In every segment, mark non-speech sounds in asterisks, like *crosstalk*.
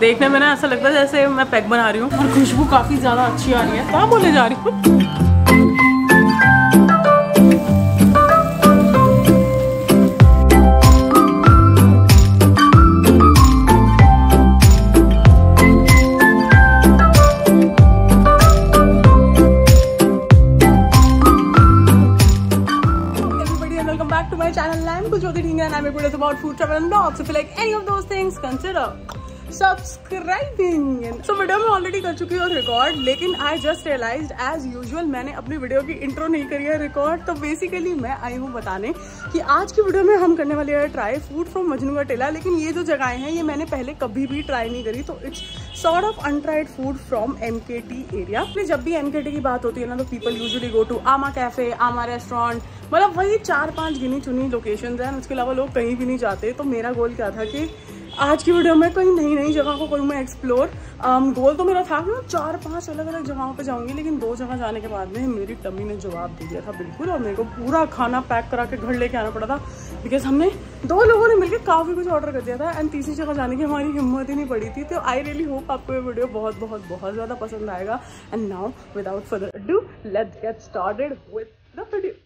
देखने में ना ऐसा लगता है जैसे मैं पैक बना रही हूँ और खुशबू काफ़ी ज़्यादा अच्छी आ रही है क्या बोले जा रही हूँ channel. I'm Kujoti Dhinga and I'm about food, travel and blogs. If you like any of those things, consider subscribing so video में ऑलरेडी कर चुकी हूँ रिकॉर्ड लेकिन I just realise as usual मैंने अपनी वीडियो की इंट्रो नहीं करी है रिकॉर्ड तो बेसिकली मैं आई हूँ बताने कि आज की वीडियो में हम करने वाले हैं ट्राई फ़ूड फ्रॉम मजनू का टेला लेकिन ये जो जगहें हैं, ये मैंने पहले कभी भी ट्राई नहीं करी तो it's sort of untried food from M K T area जब भी एम के टी की बात होती है ना तो people usually go to Ama cafe Ama restaurant मतलब वही चार पाँच गिनी चुनी लोकेशन हैं, उसके अलावा लोग कहीं भी नहीं जाते तो मेरा गोल क्या था कि आज की वीडियो में कहीं नई नई जगह को करूँ मैं एक्सप्लोर गोल तो मेरा था कि मैं चार, पाँच अलग अलग जगहों पे जाऊँगी, लेकिन दो जगह जाने के बाद में मेरी टम्मी ने जवाब दे दिया था बिल्कुल, और मेरे को पूरा खाना पैक करा के घर लेके आना पड़ा था बिकॉज़ हमने दो लोगों ने मिलकर काफ़ी कुछ ऑर्डर कर दिया था एंड तीसरी जगह जाने की हमारी हिम्मत ही नहीं पड़ी थी तो आई रियली होप आपको ये वीडियो बहुत बहुत बहुत ज़्यादा पसंद आएगा and now without further do let's get started with the video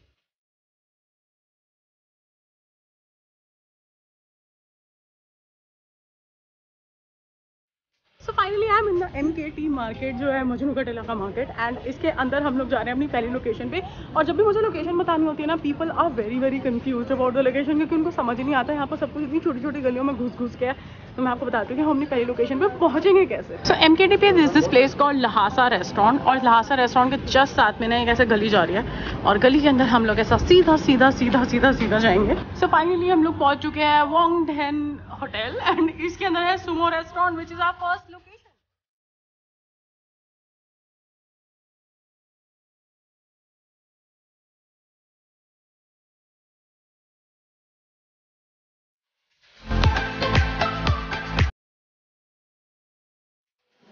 so finally I am in the M K T market जो है मजनू का टेला का मार्केट एंड इसके अंदर हम लोग जा रहे हैं अपनी पहली लोकेशन पे। और जब भी मुझे लोकेशन बतानी होती है ना people are very very confuse about the location क्योंकि उनको समझ नहीं आता यहाँ पर सब कुछ इतनी छोटी छोटी गलियों में घुस घुस है। तो मैं आपको बताती हूँ कि हम अपनी पहली लोकेशन पे पहुँचेंगे कैसे। सो एम के टी पे this this place called Lhasa restaurant और लहासा रेस्टोरेंट के जस्ट साथ में ना एक ऐसे गली जा रही है। और गली के अंदर हम लोग ऐसा सीधा सीधा सीधा सीधा सीधा जाएँगे। सो so फाइनली हम लोग पहुँच चुके हैं ढेन होटल एंड इसके अंदर है Sumo restaurant which is our first location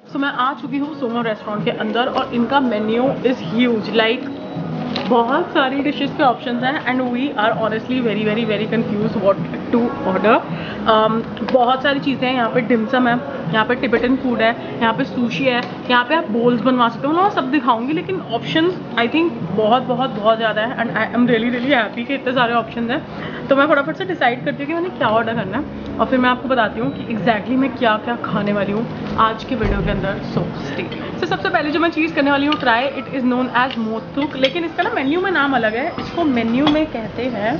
so मैं आ चुकी हूँ सोमो रेस्टोरेंट के अंदर और इनका मेन्यू इज़ ह्यूज लाइक बहुत सारी डिशेस के ऑप्शंस हैं and we are honestly very very very confuse what to order बहुत सारी चीज़ें हैं, यहाँ पे डिमसम है, यहाँ पे टिबेटन फ़ूड है, यहाँ पे सुशी है, यहाँ पे आप बोल्स बनवा सकते हो, मैं सब दिखाऊँगी, लेकिन ऑप्शन आई थिंक बहुत बहुत बहुत ज़्यादा है and I am really really happy कि इतने सारे ऑप्शन हैं। तो मैं फटाफट से डिसाइड करती हूँ कि मैंने क्या ऑर्डर करना है और फिर मैं आपको बताती हूँ कि एग्जैक्टली exactly मैं क्या क्या खाने वाली हूँ आज के वीडियो के अंदर सो स्टे तो सबसे पहले जो मैं चीज़ करने वाली हूँ try it is known as mothuk लेकिन इसका ना मेन्यू में नाम अलग है, इसको मेन्यू में कहते हैं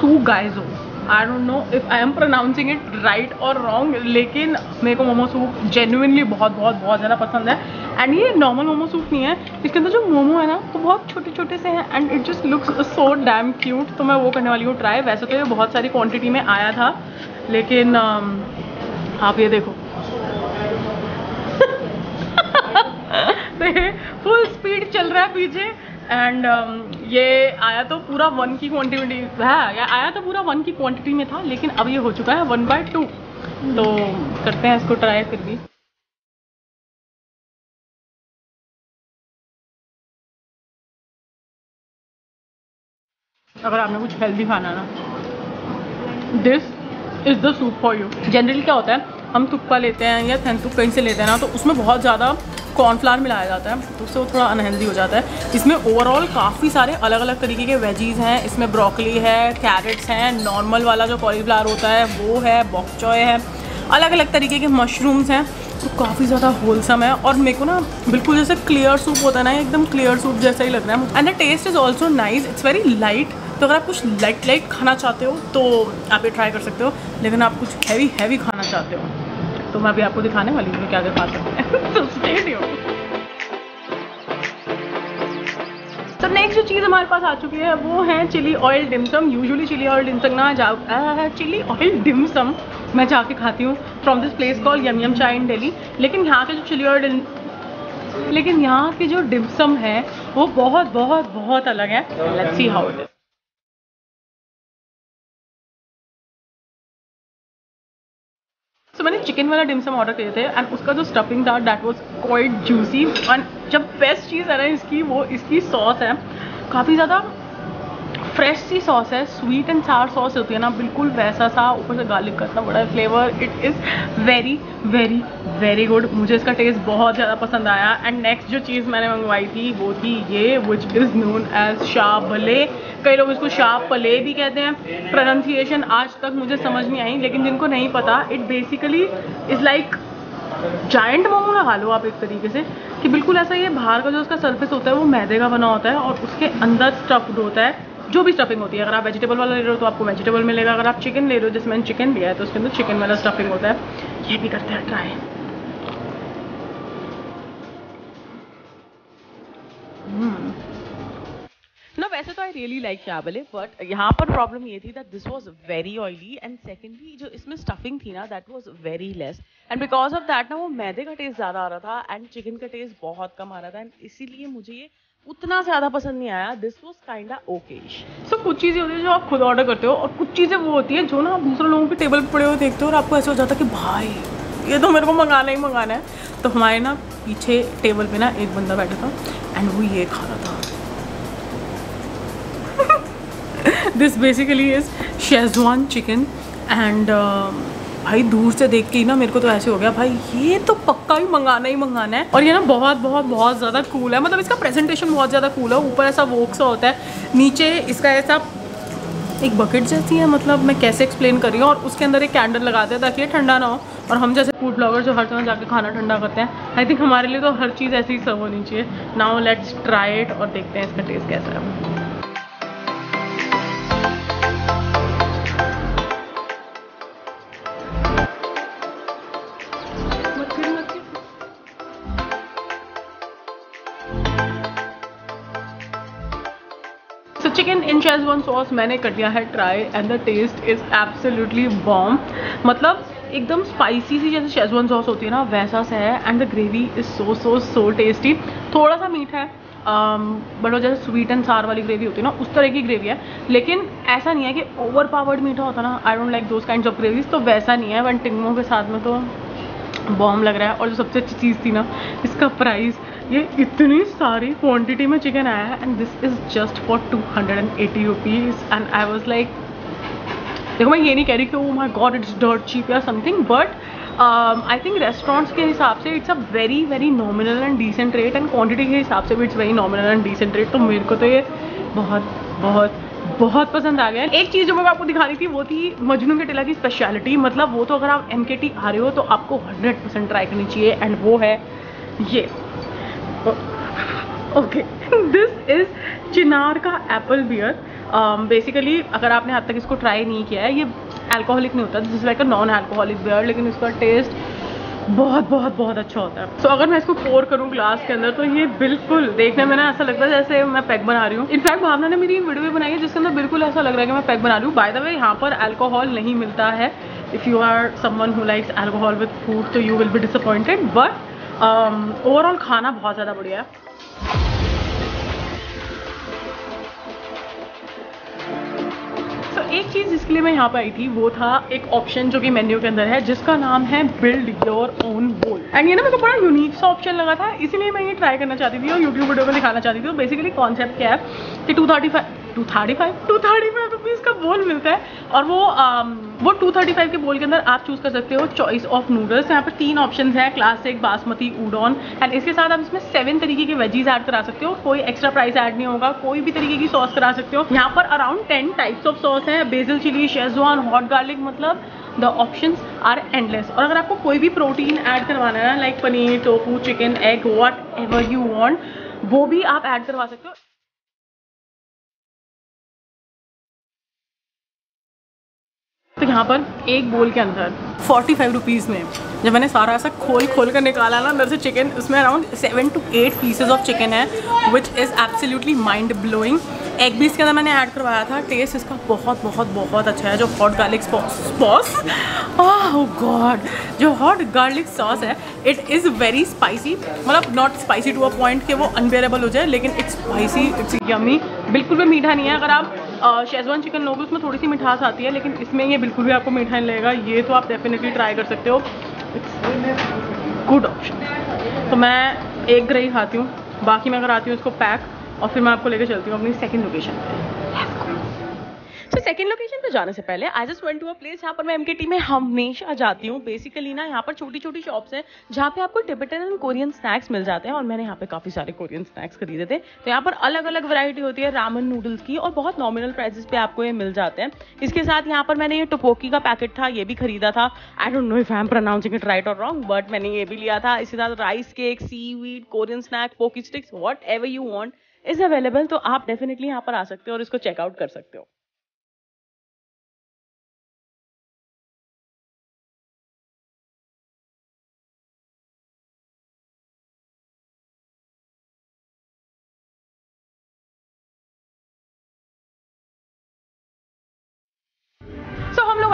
so guys I don't know if I am pronouncing it right और रॉन्ग लेकिन मेरे को मोमो सूप जेन्यूनली बहुत बहुत बहुत ज़्यादा पसंद है. एंड ये नॉर्मल मोमो सूप नहीं है. इसके अंदर जो मोमो है ना तो बहुत छोटे छोटे से हैं and it just looks so damn cute तो मैं वो करने वाली हूँ ट्राई वैसे तो ये बहुत सारी क्वान्टिटी में आया था लेकिन um, आप ये देखो. *laughs* फुल स्पीड चल रहा है पीछे. एंड ये आया तो पूरा वन की क्वांटिटी है आया तो पूरा वन की क्वांटिटी में था, लेकिन अब ये हो चुका है वन बाय टू तो करते हैं इसको ट्राई फिर भी। अगर आपने कुछ हेल्दी खाना ना। This is the soup for you generally क्या होता है? हम तुक्का लेते हैं या थेंतुक कहीं से लेते हैं ना तो उसमें बहुत ज़्यादा कॉर्नफ्लावर मिलाया जाता है तो उससे वो थोड़ा अनहेल्दी हो जाता है। इसमें ओवरऑल काफ़ी सारे अलग अलग तरीके के वेजीज़ हैं, इसमें ब्रोकली है कैरेट्स हैं नॉर्मल वाला जो कॉलीफ्लावर होता है, वो है बॉकचॉय है अलग अलग तरीके के मशरूम्स हैं तो काफ़ी ज़्यादा होलसम है। और मेरे को ना बिल्कुल जैसे क्लियर सूप होता है ना, एकदम क्लियर सूप जैसा ही लग रहा है। And the taste is also nice it's very light तो अगर आप कुछ लाइट लाइट खाना चाहते हो तो आप ये ट्राई कर सकते हो, लेकिन आप कुछ हैवी हैवी खाना चाहते हो। तो मैं अभी आपको दिखाने वाली हूँ क्या क्या खा सकते हैं। *laughs* तो तो नेक्स्ट जो चीज़ हमारे पास आ चुकी है, वो है chili oil dimsum usually chili oil dimsum ना जा चिली ऑयल डिमसम मैं जाके खाती हूँ from this place call yum yum cha in Delhi लेकिन यहाँ के जो चिली ऑयल लेकिन यहाँ की जो डिमसम है, वो बहुत बहुत बहुत अलग है. Let's see how it is मैंने चिकन वाला डिमसम ऑर्डर किए थे एंड उसका जो स्टफिंग था that was quite juicy and जब बेस्ट चीज़ है ना इसकी, वो इसकी सॉस है। काफ़ी ज़्यादा फ्रेश सी सॉस है स्वीट एंड सार सॉस होती है ना, बिल्कुल वैसा सा ऊपर से गार्लिक का इतना बड़ा flavour it is very very very good मुझे इसका टेस्ट बहुत ज़्यादा पसंद आया। एंड नेक्स्ट जो चीज़ मैंने मंगवाई थी, वो थी ये which is known as shaphaley कई लोग इसको शाह पले भी कहते हैं। प्रोनाउंसिएशन आज तक मुझे समझ नहीं आई, लेकिन जिनको नहीं पता it basically is like giant momo लगा लो आप एक तरीके से, कि बिल्कुल ऐसा ये बाहर का जो उसका सरफेस होता है, वो मैदे का बना होता है और उसके अंदर स्टफ्ड होता है। जो भी स्टफिंग होती है, अगर आप वेजिटेबल वाला ले रहे हो तो आपको वेजिटेबल मिलेगा, अगर आप चिकन ले रहे हो, जैसे मैंने चिकन लिया है तो उसके अंदर चिकन वाला स्टफिंग होता है। ये भी करते हैं ट्राई ना, वैसे तो आई रियली लाइक चावले बट यहाँ पर प्रॉब्लम ये थी that this was very oily and secondly जो इसमें स्टफिंग थी ना that was very less and because of that ना, वो मैदे का टेस्ट ज़्यादा आ रहा था एंड चिकन का टेस्ट बहुत कम आ रहा था एंड इसीलिए मुझे ये उतना ज़्यादा पसंद नहीं आया। This was kind okay so कुछ चीज़ें होती है जो आप खुद ऑर्डर करते हो और कुछ चीज़ें वो होती है जो ना आप दूसरे लोगों के टेबल पर पड़े हुए देखते हो और आपको ऐसा हो जाता है कि भाई, ये तो मेरे को मंगाना ही मंगाना है। तो हमारे ना पीछे टेबल पे ना एक बंदा बैठा था एंड वो ये खा रहा था। This basically is schezwan chicken and भाई दूर से देख के ही ना मेरे को तो ऐसे हो गया, भाई ये तो पक्का ही मंगाना ही मंगाना है। और ये ना बहुत बहुत बहुत ज़्यादा कूल है। मतलब इसका प्रेजेंटेशन बहुत ज़्यादा कूल है। ऊपर ऐसा वोक सा होता है। नीचे इसका ऐसा एक बकेट जैसी है। मतलब मैं कैसे एक्सप्लेन कर रही हूँ? और उसके अंदर एक कैंडल लगाते हैं ताकि ये ठंडा ना हो। और हम जैसे फ़ूड ब्लॉगर जो हर समय जाके खाना ठंडा करते हैं आई थिंक हमारे लिए तो हर चीज़ ऐसी ही सर्व होनी चाहिए। नाउ लेट्स ट्राई इट और देखते हैं इसका टेस्ट कैसा है। इन शेजवान सॉस मैंने कर लिया है try and the taste is absolutely bomb मतलब एकदम स्पाइसी सी जैसे शेजवान सॉस होती है ना, वैसा सा है and the gravy is so so so tasty थोड़ा सा मीठा है बट वो जैसे स्वीट एंड सार वाली ग्रेवी होती है ना, उस तरह की ग्रेवी है. लेकिन ऐसा नहीं है कि ओवर पावर्ड मीठा होता ना I don't like those kind of gravies तो वैसा नहीं है. वन टिंगों के साथ में तो बॉम लग रहा है. और जो सबसे अच्छी चीज़ थी ना, इसका प्राइस ये इतनी सारी क्वांटिटी में चिकन आया है and this is just for two hundred and eighty rupees and I was like देखो, मैं ये नहीं कह रही कि ओ my god it's that cheap या something but I think restaurants के हिसाब से it's a very very nominal and decent rate and quantity के हिसाब से भी it's very nominal and decent rate तो मेरे को तो ये बहुत बहुत बहुत पसंद आ गया। एक चीज़ जो मैं आपको दिखा रही थी, वो थी मजनू के टिला की स्पेशलिटी मतलब वो तो अगर आप एम आ रहे हो तो आपको हंड्रेड परसेंट ट्राई करनी चाहिए एंड वो है ये। ओके दिस इज़ चिनार का एप्पल बियर बेसिकली अगर आपने अब तक इसको ट्राई नहीं किया है ये अल्कोहलिक नहीं होता. This is like a non alcoholic beer लेकिन इसका टेस्ट बहुत बहुत बहुत अच्छा होता है. सो so, अगर मैं इसको पोर करूँ ग्लास के अंदर तो ये बिल्कुल देखने में ना ऐसा लगता है जैसे मैं पैक बना रही हूँ. इनफैक्ट भावना ने मेरी वीडियो भी बनाई है जिसके अंदर बिल्कुल ऐसा लग रहा है कि मैं पैक बना रही हूँ. बाय द वे यहाँ पर अल्कोहल नहीं मिलता है. If you are someone who likes alcohol with food तो you will be disappointed but overall खाना बहुत ज़्यादा बढ़िया है. एक चीज़ जिसके लिए मैं यहाँ पर आई थी वो था एक ऑप्शन जो कि मेन्यू के अंदर है जिसका नाम है build your own bowl and ये ना मेरे को बड़ा यूनिक सा ऑप्शन लगा था इसीलिए मैं ये ट्राई करना चाहती थी और यूट्यूब वीडियो में दिखाना चाहती थी। तो बेसिकली कॉन्सेप्ट क्या है कि two thirty five two thirty five two thirty five rupees का बोल मिलता है और वो आम, वो टू थर्टी फाइव के बोल के अंदर आप चूज़ कर सकते हो चॉइस ऑफ़ नूडल्स यहाँ पर तीन ऑप्शन है क्लासिक बासमती उडॉन एंड इसके साथ आप इसमें सेवन तरीके के वेजीज ऐड करा सकते हो। कोई एक्स्ट्रा प्राइस ऐड नहीं होगा, कोई भी तरीके की सॉस करा सकते हो। यहाँ पर around ten types of sauce है basil chili schezwan hot garlic मतलब द ऑप्शन आर एंडलेस और अगर आपको कोई भी प्रोटीन ऐड करवाना है like paneer tofu chicken egg whatever you want वो भी आप ऐड करवा सकते हो। तो यहाँ पर एक बोल के अंदर फोर्टी फाइव रुपीज़ में जब मैंने सारा ऐसा खोल खोल कर निकाला ना अंदर से चिकन उसमें around seven to eight pieces of chicken है which is absolutely mind blowing egg भी इसके अंदर मैंने ऐड करवाया था टेस्ट इसका बहुत बहुत बहुत अच्छा है, जो hot garlic sauce oh God जो हॉट गार्लिक सॉस है इट इज़ वेरी स्पाइसी मतलब not spicy to a point कि वो अनबेरेबल हो जाए, लेकिन इट्स स्पाइसी इट्स यमी बिल्कुल भी मीठा नहीं है, अगर आप शेजवान चिकन लोगे, उसमें थोड़ी सी मिठास आती है, लेकिन इसमें ये बिल्कुल भी आपको मीठा नहीं लगेगा। ये तो आप डेफिनेटली ट्राई कर सकते हो। गुड ऑप्शन तो मैं एक ग्रही खाती हूँ, बाकी मैं आती हूँ इसको पैक और फिर मैं आपको लेकर चलती हूँ अपनी सेकेंड लोकेशन पर सेकंड लोकेशन पे जाने से पहले I just went to a place जहाँ पर मैं एमकेटी में हमेशा जाती हूँ। बेसिकली ना, यहाँ पर छोटी छोटी शॉप्स हैं, जहाँ पे आपको टिबेटन एंड कोरियन स्नैक्स मिल जाते हैं और मैंने यहाँ पे काफ़ी सारे कोरियन स्नैक्स खरीदे थे। तो यहाँ पर अलग अलग वैरायटी होती है रामन नूडल्स की और बहुत नॉमिनल प्राइजेस पे आपको ये मिल जाते हैं। इसके साथ यहाँ पर मैंने ये टोपोकी का पैकेट था, ये भी खरीदा था। I don't know if I am pronouncing it right और रॉन्ग बट मैंने ये भी लिया था। इसके साथ rice cake seaweed Korean snack Pocky sticks whatever you want is available तो आप डेफिनेटली यहाँ पर आ सकते हो और इसको चेकआउट कर सकते हो।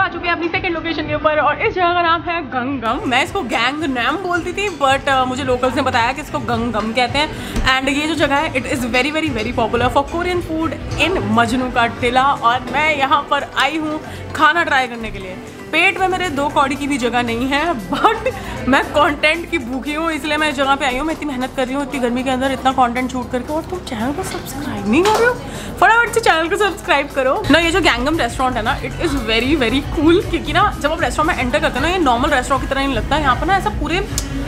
आ चुके हैं अपनी सेकंड लोकेशन के ऊपर और इस जगह का नाम है गंगम। मैं इसको गैंग नैम बोलती थी बट uh, मुझे लोकल्स ने बताया कि इसको गंगम कहते हैं। एंड ये जो जगह है it is very very very popular for Korean food in Majnu ka Tilla. और मैं यहाँ पर आई हूँ खाना ट्राई करने के लिए। पेट में मेरे दो कौड़ी की भी जगह नहीं है बट मैं कंटेंट की भूखी हूँ, इसलिए मैं इस जगह पे आई हूँ, मैं इतनी मेहनत कर रही हूँ, इतनी गर्मी के अंदर इतना कंटेंट शूट करके, और तुम चैनल को सब्सक्राइब नहीं कर रहे हो? फटाफट से चैनल को सब्सक्राइब करो। ना, ये जो गैंगम रेस्टोरेंट है ना it is very very cool क्योंकि ना, जब आप रेस्टोरेंट में एंटर करते हैं ना, ये नॉर्मल रेस्टोरेंट की तरह नहीं लगता है यहाँ पर ना ऐसा पूरे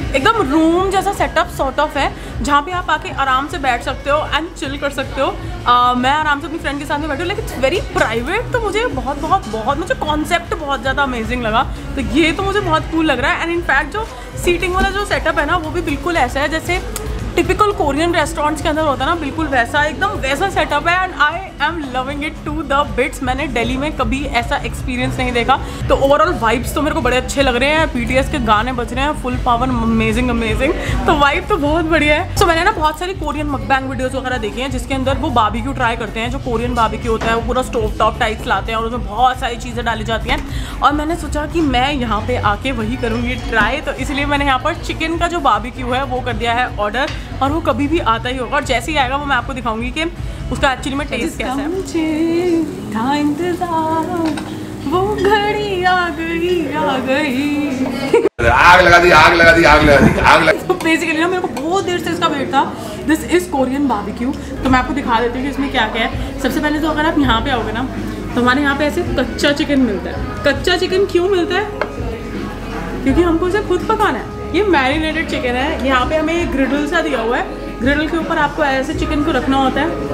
एकदम रूम जैसा सेटअप सॉर्ट ऑफ़ है जहाँ पे आप आके आराम से बैठ सकते हो एंड चिल कर सकते हो। uh, मैं आराम से अपनी फ्रेंड के साथ में बैठी लेकिन इट्स वेरी प्राइवेट तो मुझे बहुत बहुत बहुत मुझे कॉन्सेप्ट बहुत ज़्यादा अमेजिंग लगा। तो ये तो मुझे बहुत कूल लग रहा है। एंड इनफैक्ट जो सीटिंग वाला जो सेटअप है ना वो भी बिल्कुल ऐसा है जैसे टिपिकल कोरियन रेस्टोरेंट्स के अंदर होता है ना बिल्कुल वैसा एकदम वैसा सेटअप है and I am loving it to the bits मैंने दिल्ली में कभी ऐसा एक्सपीरियंस नहीं देखा। तो ओवरऑल वाइब्स तो मेरे को बड़े अच्छे लग रहे हैं पीटीएस के गाने बज रहे हैं फुल पावर अमेजिंग अमेजिंग तो वाइब तो बहुत बढ़िया है। तो so, मैंने ना बहुत सारी कोरियन मकबैंग वीडियोज़ वगैरह देखी हैं जिसके अंदर वो बाबी क्यू ट्राई करते हैं जो कोरियन बाबी क्यू होता है वो पूरा स्टोव टॉप टाइप्स लाते हैं और उसमें बहुत सारी चीज़ें डाली जाती हैं। और मैंने सोचा कि मैं यहाँ पे आके वही करूँगी ट्राई तो इसलिए मैंने यहाँ पर चिकन का जो बाबी है वो कर दिया है ऑर्डर और वो कभी भी आता ही होगा। और जैसे ही आएगा वो मैं आपको दिखाऊँगी कि उसका एक्चुअली में टेस्ट कैसा है। वो घड़ी आ गई आ गई। आग लगा दी आग लगा दी आग लगा दी आग लगा तो बेसिकली ना मेरे को बहुत देर से इसका वेट था। दिस इज़ कोरियन बाबिक्यू तो मैं आपको दिखा देती हूँ कि इसमें क्या क्या है। सबसे पहले तो अगर आप यहाँ पे आओगे ना तो हमारे यहाँ पे ऐसे कच्चा चिकन मिलता है। कच्चा चिकन क्यों मिलता है? क्योंकि हमको इसे खुद पकाना है। ये मैरिनेटेड चिकन है। यहाँ पे हमें ग्रिडल सा दिया हुआ है। ग्रिडल के ऊपर आपको ऐसे चिकन को रखना होता है।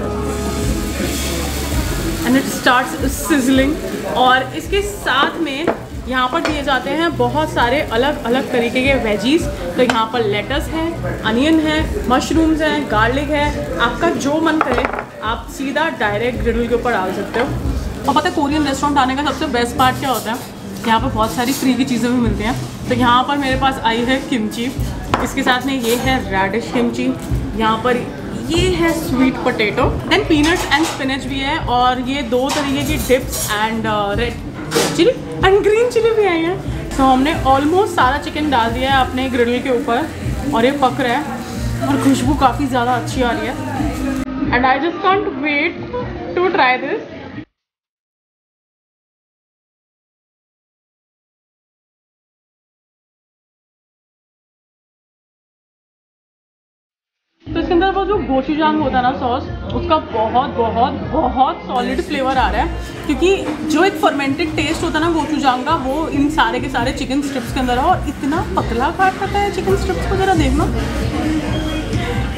एंड इट स्टार्ट सिजलिंग और इसके साथ में यहाँ पर दिए जाते हैं बहुत सारे अलग अलग तरीके के वेजीज तो यहाँ पर लेटस है अनियन है मशरूम्स हैं गार्लिक है। आपका जो मन करे, आप सीधा डायरेक्ट ग्रिडल के ऊपर डाल सकते हो। और पता है कोरियन रेस्टोरेंट आने का सबसे बेस्ट पार्ट क्या होता है? यहाँ पर बहुत सारी फ्री की चीज़ें भी मिलती हैं। तो यहाँ पर मेरे पास आई है किमची। इसके साथ में ये है रेडिश किमची यहाँ पर ये है sweet potato then peanuts and spinach भी है और ये दो तरीके की dips and red chili and green chili भी आई है। तो हमने ऑलमोस्ट सारा चिकन डाल दिया है अपने ग्रिल के ऊपर और ये पक रहा है और खुशबू काफ़ी ज़्यादा अच्छी आ रही है। And I just can't wait to try this अंदर वो जो गोचूजांग होता है ना सॉस उसका बहुत बहुत बहुत सॉलिड फ्लेवर आ रहा है। क्योंकि जो एक फर्मेंटेड टेस्ट होता है ना गोचूजांग का वो इन सारे के सारे चिकन स्ट्रिप्स के अंदर है और इतना पतला काट करता है चिकन स्ट्रिप्स को ज़रा देखना।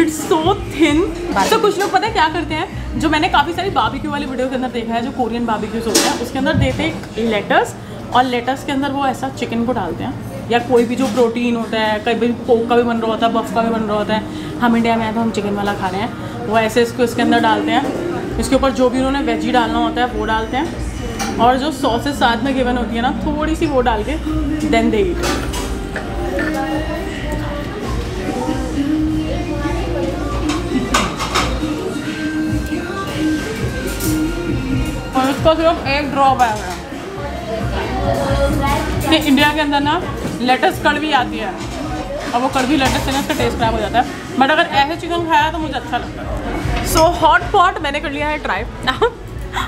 इट्स सो थिन तो कुछ लोग पता है क्या करते हैं? जो मैंने काफ़ी सारी बाबिक्यू वाली वीडियो के अंदर देखा है जो कोरियन बाबिक्यूज होते हैं उसके अंदर देते हैं लेटस और लेटस के अंदर वो ऐसा चिकन को डालते हैं। या कोई भी जो प्रोटीन होता है, कभी कोक का भी बन रहा होता है, बफ का भी बन रहा होता है, हम इंडिया में आए तो हम चिकन वाला खा रहे हैं। वो ऐसे इसको, इसके अंदर डालते हैं। इसके ऊपर जो भी उन्होंने वेजी डालना होता है, वो डालते हैं। और जो सॉसेस साथ में गिवन होती है ना थोड़ी सी वो डाल के देन दे ईट और इसका सिर्फ़ एक ड्रॉप है। कि इंडिया के अंदर ना लेटस कड़वी आती है। और वो कड़वी लेटस से ना इसका टेस्ट खराब हो जाता है। बट अगर ऐसे चिकन खाया तो मुझे अच्छा लगता है। सो हॉट पॉट मैंने कर लिया है ट्राई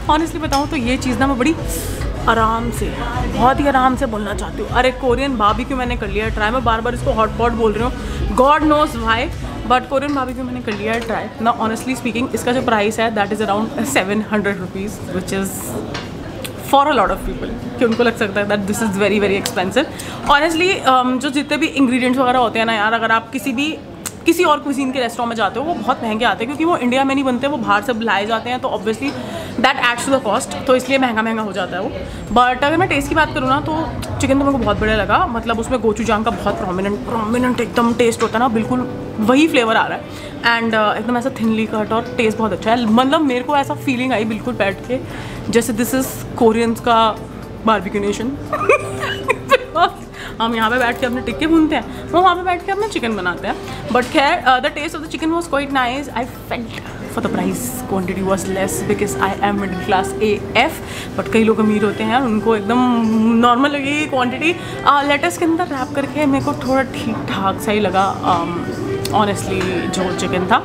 ऑनेस्टली बताऊँ तो ये चीज़ ना मैं बड़ी आराम से, बहुत ही आराम से बोलना चाहती हूँ। अरे कोरियन भाभी क्यों मैंने कर लिया है ट्राई मैं बार बार इसको हॉट पॉट बोल रही हूँ। God knows why but Korean भाभी क्यों मैंने कर लिया है ट्राई ना ऑनेस्टली स्पीकिंग इसका जो प्राइस है that is around seven hundred rupees which is for a lot of people कि उनको लग सकता है that this is very very expensive honestly जो जितने भी इंग्रीडियंट्स वगैरह होते हैं ना यार, अगर आप किसी भी, किसी और कुजीन के रेस्टोरेंट में जाते हो, वो बहुत महँगे आते हैं, क्योंकि वो इंडिया में नहीं बनते, वो बाहर से लाए जाते हैं तो obviously that adds to the cost तो इसलिए महँगा महँगा हो जाता है वो. बट अगर मैं टेस्ट की बात करूँ ना तो चिकन तो मेरे को बहुत बढ़िया लगा. मतलब उसमें गोचू जांग का बहुत प्रोमिनेंट प्रोमिनेंट एकदम टेस्ट होता है ना. बिल्कुल वही फ्लेवर आ रहा है. एंड uh, एकदम ऐसा थिनली कट और टेस्ट बहुत अच्छा है. मतलब मेरे को ऐसा फीलिंग आई बिल्कुल बैठ के जैसे दिस इज़ कोरियंस का बारबिक्यू नेशन *laughs* हम यहाँ पे बैठ के अपने टिक्के भूनते हैं. वो वहाँ पे बैठ के अपना चिकन बनाते हैं. बट खैर the taste of the chicken was quite nice I felt for the price quantity was less because I am middle class A F but कई लोग अमीर होते हैं उनको एकदम नॉर्मल लगी क्वान्टिटी लेटेस्ट के अंदर रैप करके मेरे को थोड़ा ठीक ठाक सा ही लगा ऑनेस्टली um, जो चिकन था।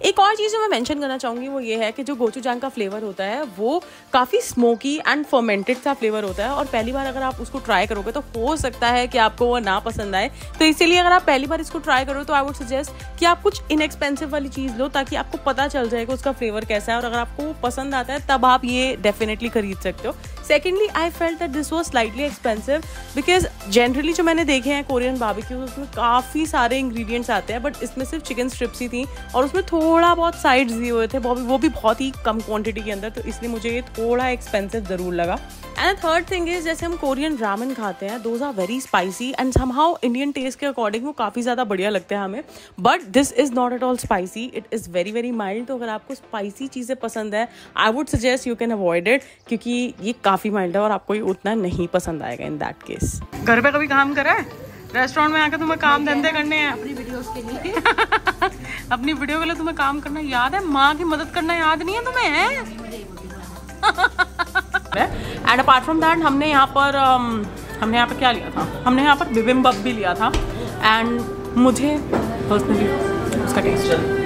एक और चीज़ जो मैं मेंशन करना चाहूँगी वो ये है कि जो गोचू जांग का फ्लेवर होता है, वो काफ़ी स्मोकी एंड फर्मेंटेड सा फ्लेवर होता है और पहली बार अगर आप उसको ट्राई करोगे तो हो सकता है कि आपको वो ना पसंद आए। तो इसीलिए अगर आप पहली बार इसको ट्राई करो तो आई वुड सजेस्ट कि आप कुछ इनएक्सपेंसिव वाली चीज़ लो ताकि आपको पता चल जाए कि उसका फ्लेवर कैसा है और अगर आपको वो पसंद आता है, तब आप ये डेफिनेटली खरीद सकते हो। Secondly I felt that this was slightly expensive because generally जो मैंने देखे हैं कोरियन बाबिक्यूज उसमें काफ़ी सारे इंग्रेडिएंट्स आते हैं बट इसमें सिर्फ़ चिकन स्ट्रिप्स ही थी और उसमें थोड़ा बहुत साइड्स दिए हुए थे, वो भी बहुत ही कम क्वांटिटी के अंदर तो इसलिए मुझे ये थोड़ा एक्सपेंसिव ज़रूर लगा। एंड थर्ड थिंग इज़ जैसे हम कोरियन रामन खाते हैं those are very spicy and somehow Indian taste के अकॉर्डिंग वो काफ़ी ज़्यादा बढ़िया लगते हैं हमें but this is not at all spicy it is very very mild तो अगर आपको स्पाइसी चीज़ें पसंद है I would suggest you can avoid it क्योंकि ये काफ़ी माइल्ड है और आपको ये उतना नहीं पसंद आएगा इन दैट केस घर पे कभी काम करा है? रेस्टोरेंट में आकर तुम्हें काम धंधे करने हैं। अपनी वीडियोस के लिए। *laughs* अपनी वीडियो के लिए तुम्हें काम करना याद है? माँ की मदद करना याद नहीं है तुम्हें है? एंड अपार्ट फ्रॉम दैट हमने यहाँ पर um, हमने यहाँ पर क्या लिया था? हमने यहाँ पर बिबिम्बप भी लिया था। एंड मुझे पर्सनली उसका टेस्ट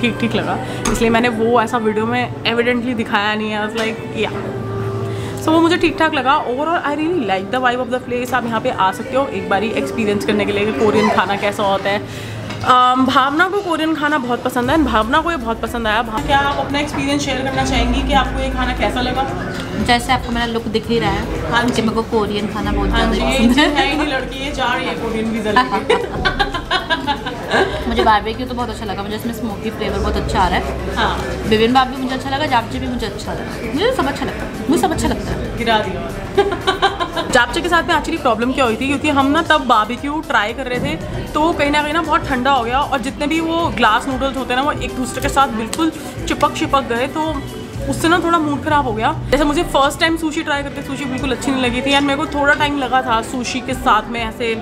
ठीक ठीक लगा। इसलिए मैंने वो ऐसा वीडियो में एविडेंटली दिखाया नहीं है। लाइक या सो वो मुझे ठीक ठाक लगा। Overall I really like the vibe of the place आप यहाँ पे आ सकते हो एक बार एक्सपीरियंस करने के लिए कि कोरियन खाना कैसा होता है। Um, भावना को कोरियन खाना बहुत पसंद है भावना को ये बहुत पसंद आया। क्या आप अपना एक्सपीरियंस शेयर करना चाहेंगी कि आपको ये खाना कैसा लगा? जैसे आपको मेरा लुक दिख ही रहा है हाँ जी। मेरे को कोरियन खाना बहुत हाँ जी है। ही लड़की ये चार ये कोरियन वीज़ा मुझे बारबेक्यू तो बहुत अच्छा लगा मुझे इसमें स्मोकी फ्लेवर बहुत अच्छा आ रहा है। हाँ। बिबिन बाब भी मुझे अच्छा लगा जापचे भी मुझे अच्छा लगा। मुझे सब अच्छा लगता है मुझे सब अच्छा लगता है। गिरा दिया। *laughs* जापचे के साथ में एक्चुअली प्रॉब्लम क्या हुई थी? क्योंकि हम ना तब बारबेक्यू ट्राई कर रहे थे तो कहीं ना कहीं ना बहुत ठंडा हो गया और जितने भी वो ग्लास नूडल्स होते हैं ना वो एक दूसरे के साथ बिल्कुल चिपक चिपक गए तो उससे ना थोड़ा मूड खराब हो गया। जैसे मुझे फ़र्स्ट टाइम सुशी ट्राई करके सुशी बिल्कुल अच्छी नहीं लगी थी एंड मेरे को थोड़ा टाइम लगा था सुशी के साथ में ऐसे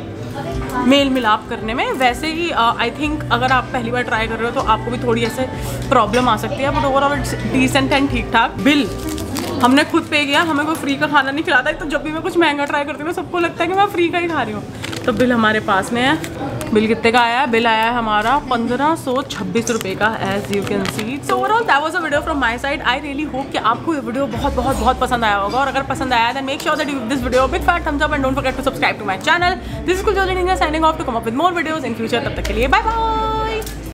मेल मिलाप करने में। वैसे ही आई थिंक अगर आप पहली बार ट्राई कर रहे हो तो आपको भी थोड़ी ऐसे प्रॉब्लम आ सकती है but overall it's decent and ठीक ठाक बिल हमने खुद पे किया, हमें कोई फ्री का खाना नहीं खिलाता। तो जब भी मैं कुछ महँगा ट्राई करती हूँ सबको लगता है कि मैं फ्री का ही खा रही हूँ। तो बिल हमारे पास में है। बिल कितने का आया? है बिल आया है हमारा पंद्रह सौ छब्बीस रुपये का as you can see so overall that was a video from my side I really hope कि आपको ये वीडियो बहुत बहुत बहुत पसंद आया होगा। और अगर पसंद आया then make sure that you this video big fat thumbs up and don't forget to subscribe to my channel this is Kuljoli India signing off to come up with more videos in future तब तक के लिए bye bye